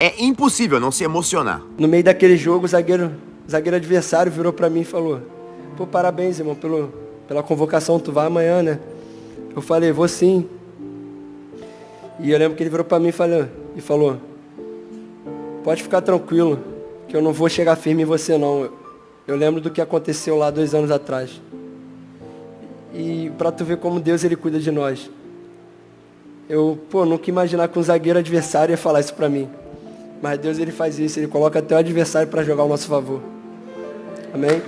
É impossível não se emocionar. No meio daquele jogo, o zagueiro, zagueiro adversário virou para mim e falou: Pô, parabéns, irmão, pelo, pela convocação. Tu vai amanhã, né? Eu falei: Vou sim. E eu lembro que ele virou para mim e falou, e falou: Pode ficar tranquilo, que eu não vou chegar firme em você, não. Eu lembro do que aconteceu lá dois anos atrás. E para tu ver como Deus ele cuida de nós. Eu, pô, nunca imaginar que um zagueiro adversário ia falar isso para mim. Mas Deus ele faz isso, ele coloca até o adversário para jogar ao nosso favor. Amém?